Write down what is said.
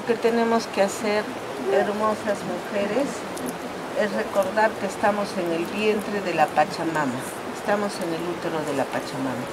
Lo que tenemos que hacer, hermosas mujeres, es recordar que estamos en el vientre de la Pachamama. Estamos en el útero de la Pachamama.